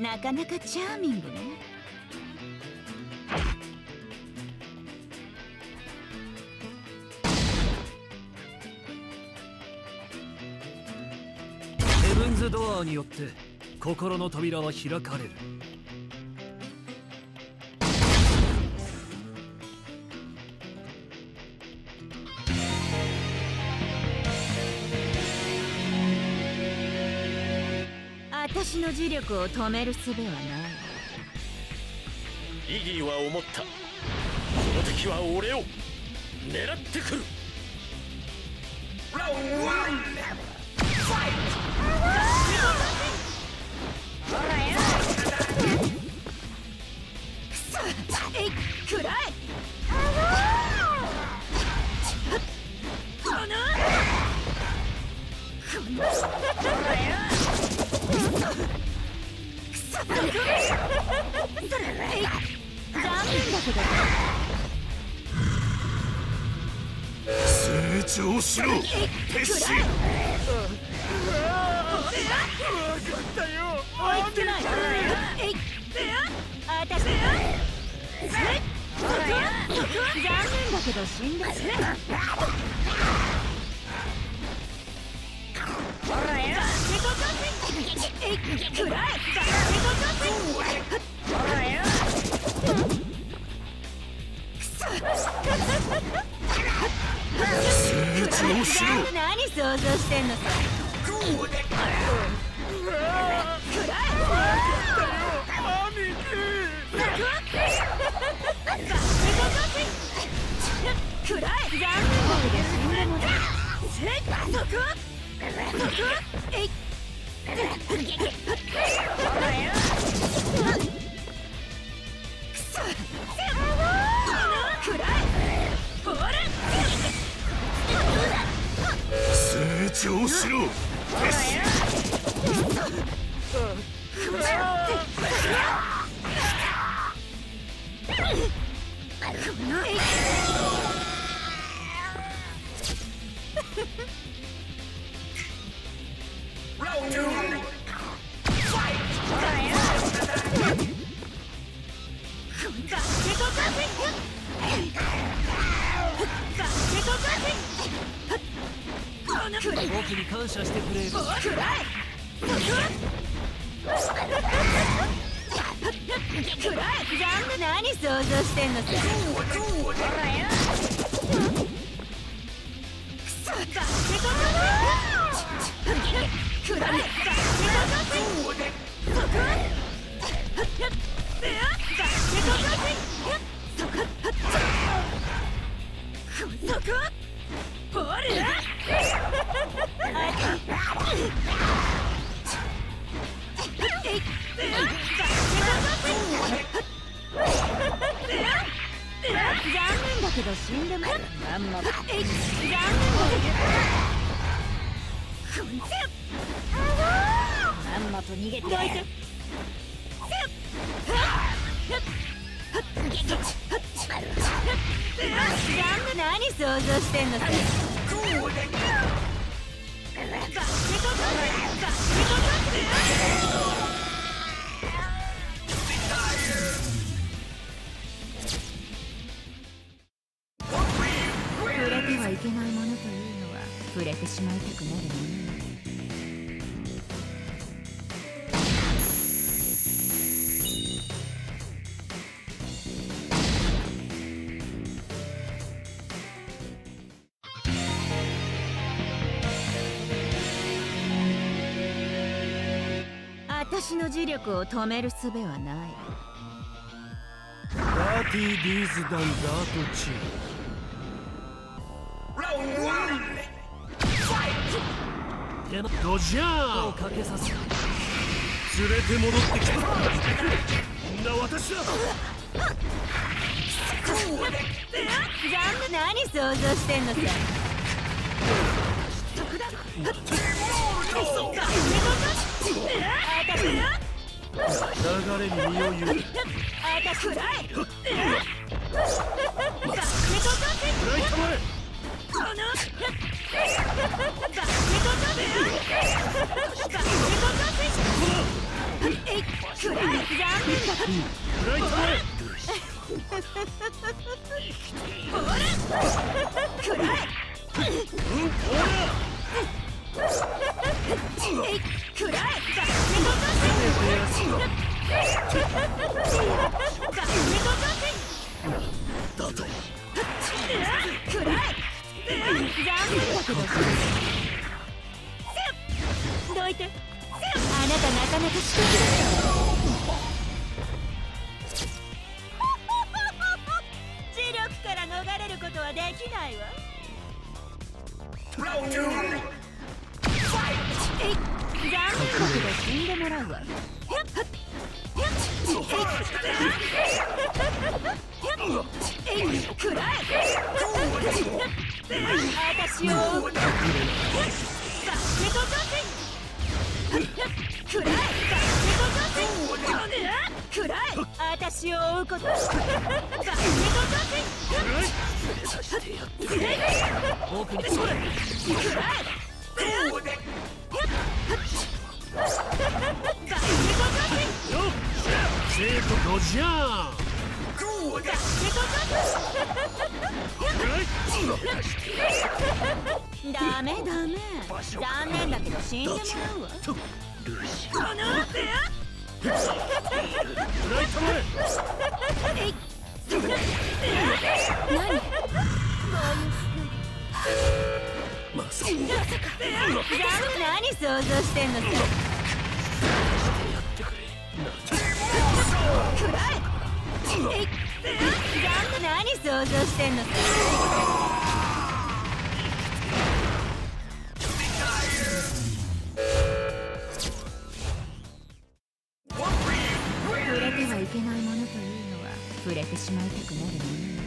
なかなかチャーミングね。ヘブンズ・ドアーによって心の扉は開かれる。私の磁力を止める術はない。イギーは思った。この敵は俺を狙ってくる。しろ。ペッシ追いつけない。えいあたし残念だけど死んでえいくらえせっそこそこえい。くそくらえほら成長しろペッシ僕に感謝してくれる何想像してんのさ残念だけど死んでもままえい残念だけどまんまと逃げてどいて何想像してんのさ触れてはいけないものというのは触れてしまいたくなるもの。私の磁力を止める術はない。ダーティー・ディーズ・ダン・ダート・チームドジャーをかけさせ連れて戻ってきた。みんな私だ何想像してんのさ流れに身を委ねあたくらえ食らいたまえこのバケ残念だフライト前うんほえくらえガだとくらえ残念だけどいてあなたなかなか素敵だった磁力から逃れること。はできないわ残念だけど死んでもらうわ。私を追うバスケットジャンプくらえバスケットジャンプくらえ私を追うことバスケットジャンプ奥にそれ生徒ドジャーダメ。ダメ。残念だけど死んでもらうわこのフライト前えい何まさかまさか何想像してんのさ想像してんのさ触れてはいけないものというのは触れてしまいたくなるもの。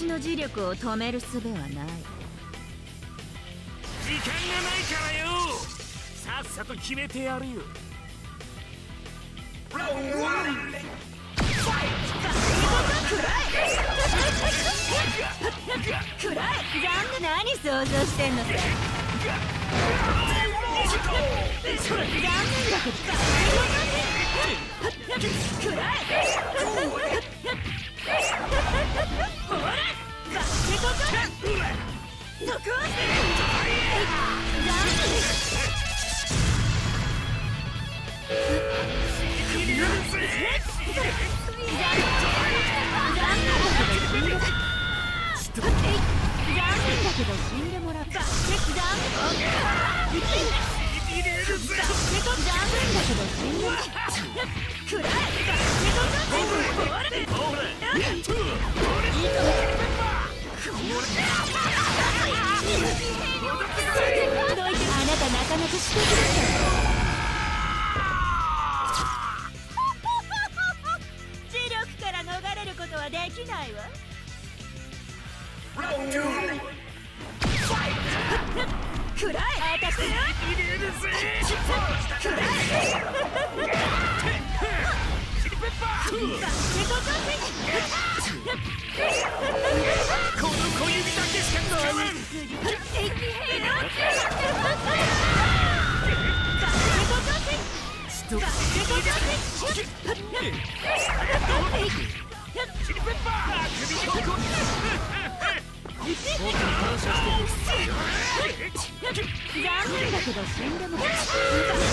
私の磁力を止める術はない。時間がないからよ。さっさと決めてやるよ。くらえ残念何想像してんのさ残念だけどくらえほらバかなか素敵だった磁力から逃れることはできないわくらえ私入れるぜくらえバスケットジャンこの小指だけしか使わんプえいバスケットジャンプバスケットジャンプえいチリペッパー首にここ僕に感謝して残念だけど死んでもバスケットジ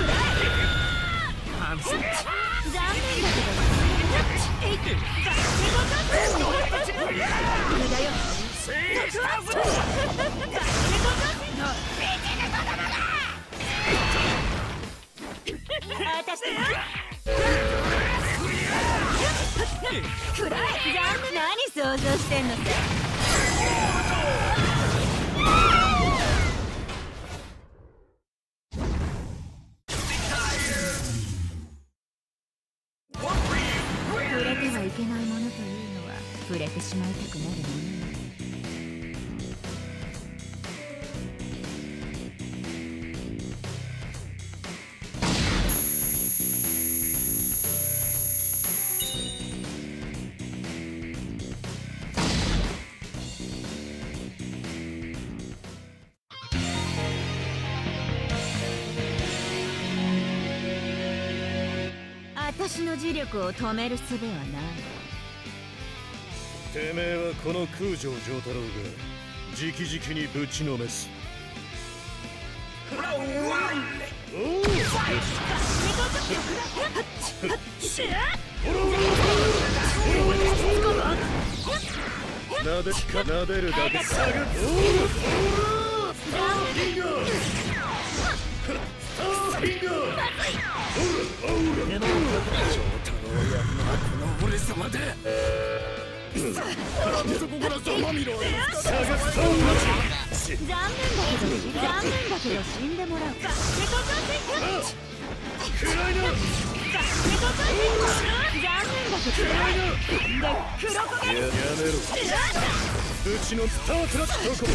ャ残念だけど何想像してんのさ私の磁力を止める術はないてめえはこの空城城太郎が直々にぶちのめす。なでしかなでるだけのののの俺うちのスタートラッチどこ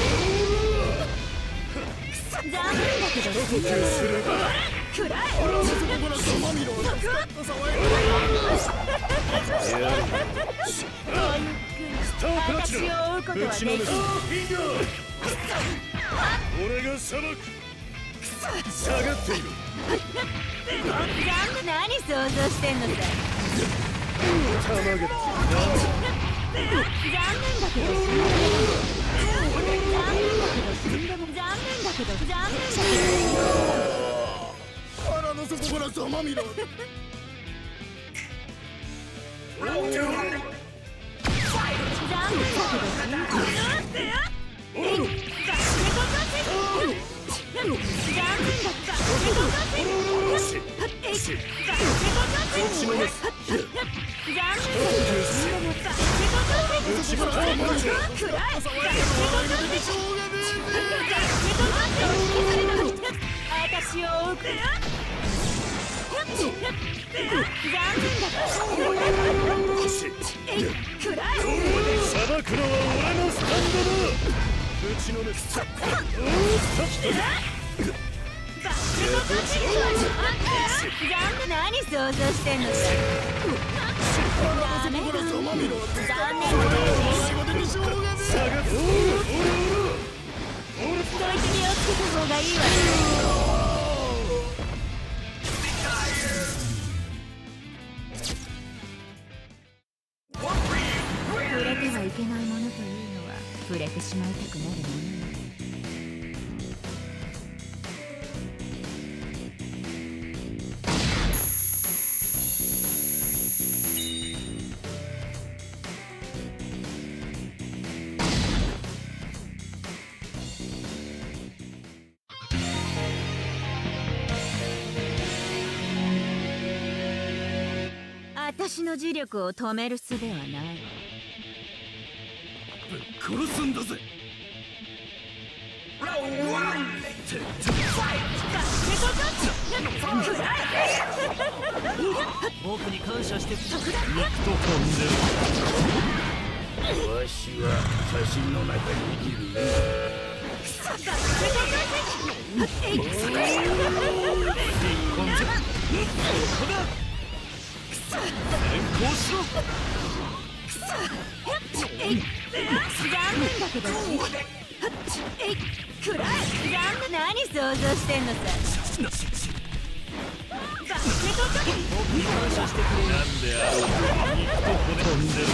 お何残念だけど死ん。だ残念だけど死んだものけど腹った残念だ。がいいわ私の磁力を止める術はない。わ殺すんだぜ。僕に感謝して肉と飛んでるわしは写真の中に生きるね先行しろ残念だけどえいくらえ何想像してんのさ僕に感謝してくれ？なんであろう肉と骨飛んでる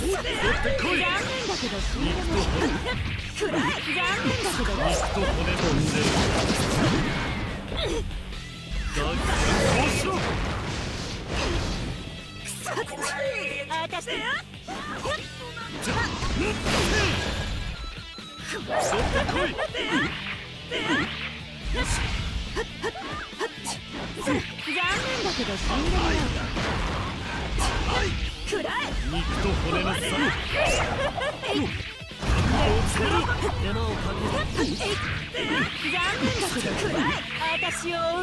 残念だけど死んでもくらえ残念だけど肉と骨飛んでるだが先行しろ私を追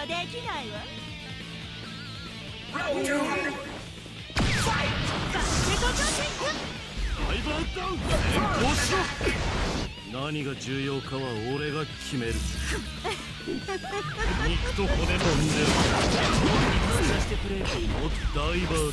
はできないわ。何が重要かは俺が決める。肉と骨もんでる。てくれダイバー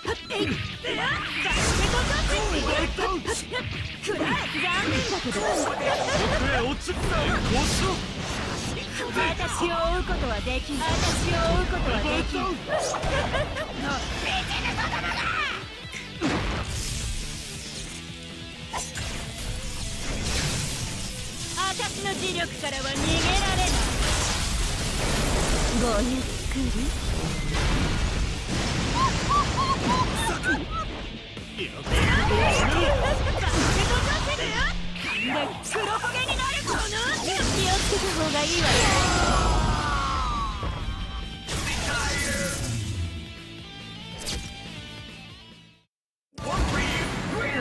私をき私をきのて私の磁力からは逃げられない。ごゆっくり。触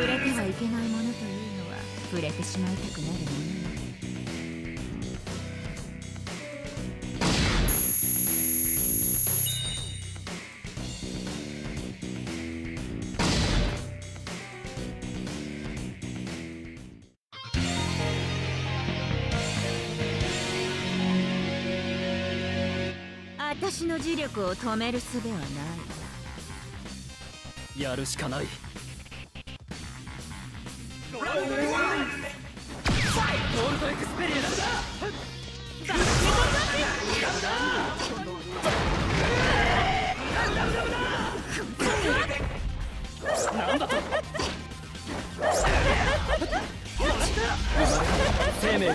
れてはいけないものというのは触れてしまいたくなるもの。私の磁力を止める術はないやるしかない。ルトエクスペリエだなんだと生命が。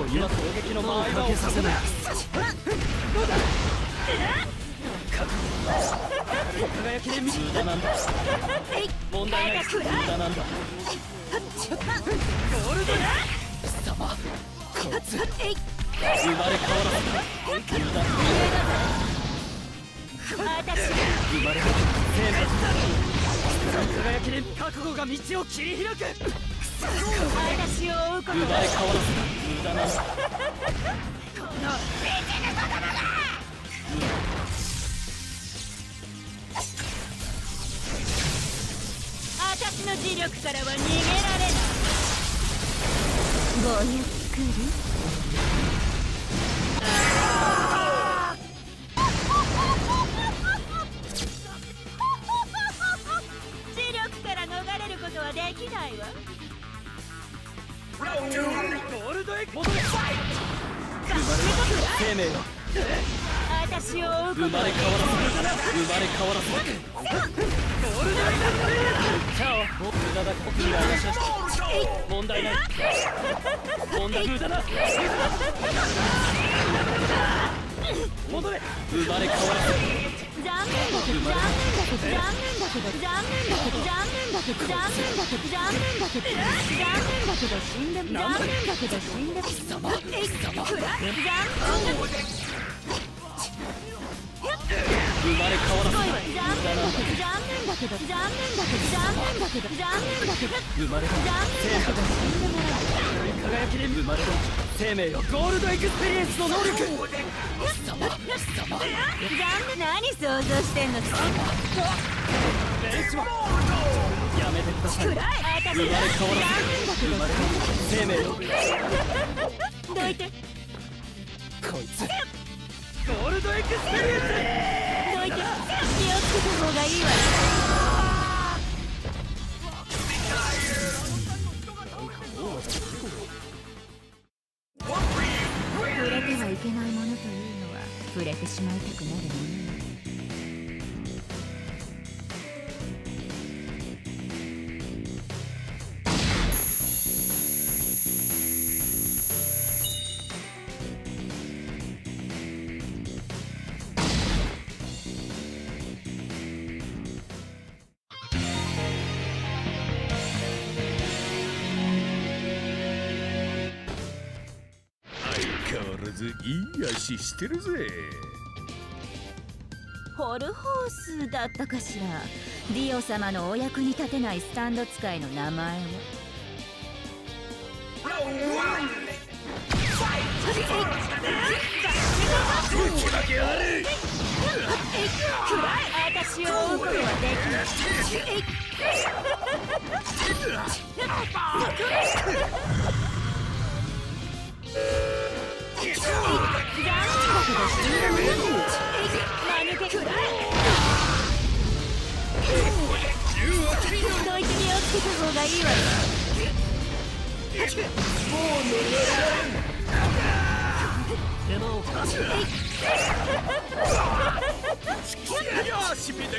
を今攻撃の間合かけさせない輝きで無駄なんだ問題ない無駄なんだゴールド貴様こいつ生まれ変わら無駄生まれ変わら輝きで覚悟が道を切り開くうと変わらせた。だなこの未知の子供が私の磁力からは逃げられない。ごゆっくり。ど死んだけど死んで貴様貴様残念生まれ変わら残念だけど残念だけど残念だけど残念だけど残念だけど死んでもらう輝きで生命よゴールドエクスペリエンスの能力貴様貴様残念何想像してんのやめてください。暗い生まれ変わらせ生まれ生命よどいてこいつ。ゴールドエクスペリエンス。どいて。気をつけた方がいいわ触れて。はいけないものというのは触れて。しまいたくなるものずいい足してるぜ。ホルホースだったかしら。ディオ様のお役に立てないスタンド使いの名前 は もう間抜けどいて気をつけた方がいいわよ手間をかよしみん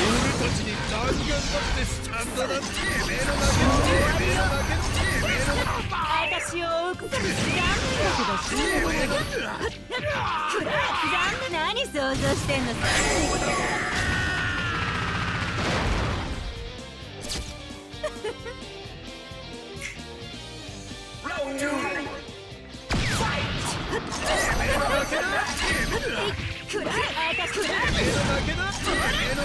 俺たちに弾丸だってスタンドだってめえの負けてめえの負けてめえの私を追うこと残念だけど死んでもらう残念何想像してんのさ暗い私暗いけだてめえ！けてめえの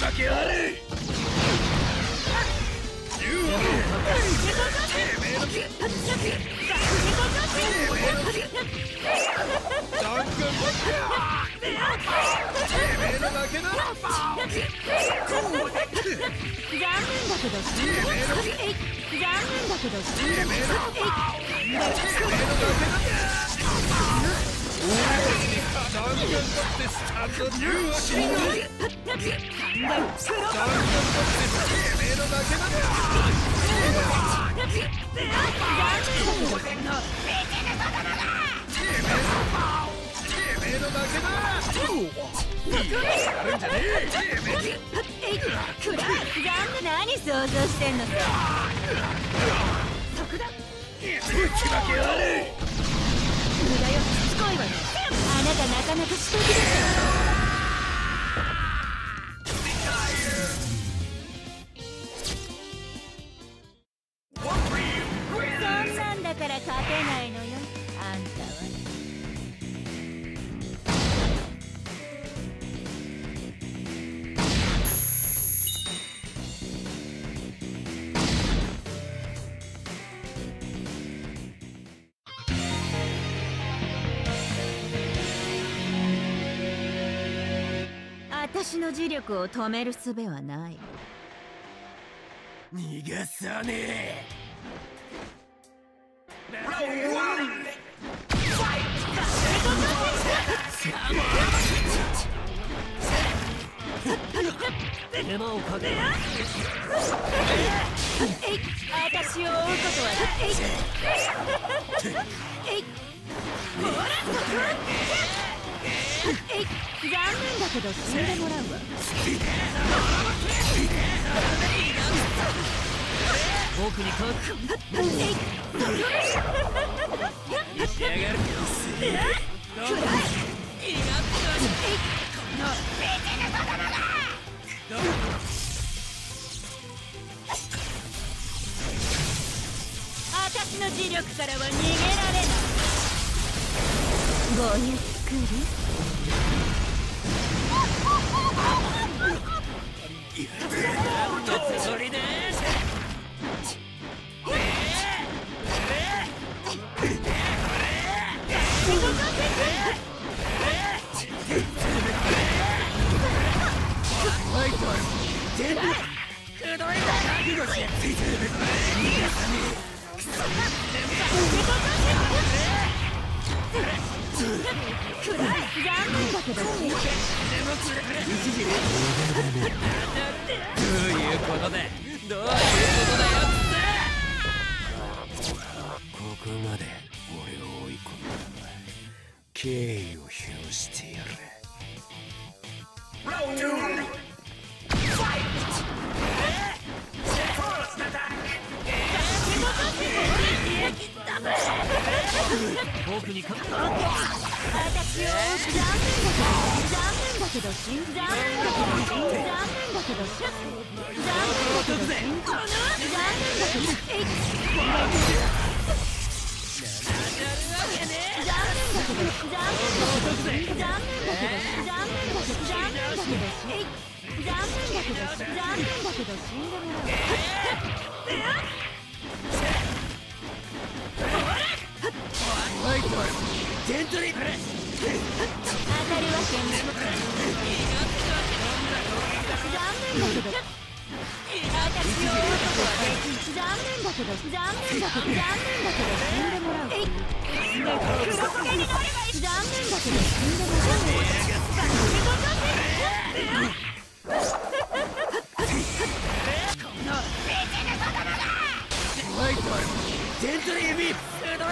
負けあれ何想像してんのさあれ無駄よ。しつこいわね。あなたなかなか素敵です私の磁力を止める術はない。逃がさね手間をかけ私を追うことはない残念だけど死んでもらうわ僕に勝つ仕上がる私の磁力からは逃げられない。ごゆっくりつもりです残念だけど。いうことだどういうことだよここまで俺を追い込んだ敬意をだけど残念だけど残念だけど死ん残念だけど残念だけど死ん残念だけど残念だけど残念だけど残念だけど残念だけど残念だけどえい残念だけど残念だけど死んでもらう。テントリー当たるわけに残念だけど私を男はでき残念だけど残念だけど残念だけど死んでもらうえい黒焦げになればいい残念だけど死んでもらうテントリービー残念だけど残念だけど磁力から逃れることはできないわファイナルラウンド残念だけどテントリー残念何想像してんのさ一時冷却を解除残念だけど残念だけど残念だ死んでもらうわ残念だけど死んで磁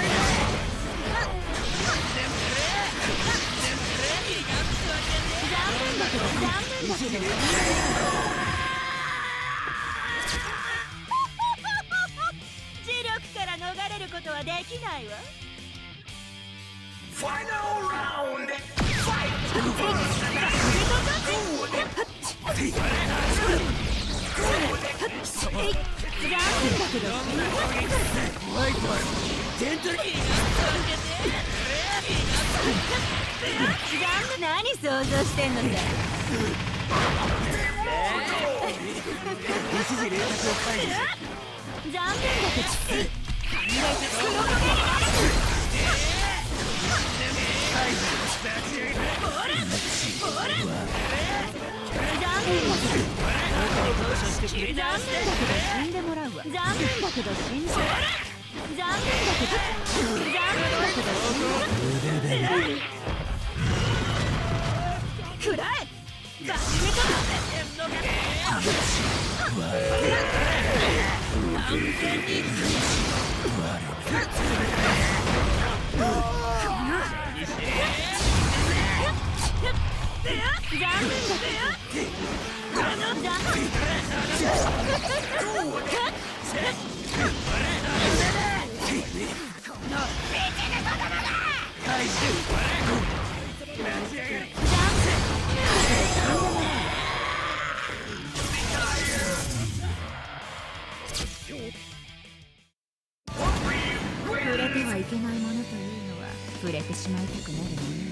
力から逃れることはできないわ。残念だけど残念だけど死んでくらえバチメカ残念だけど残念 触れてはいけないものというのは触れてしまいたくなるもの。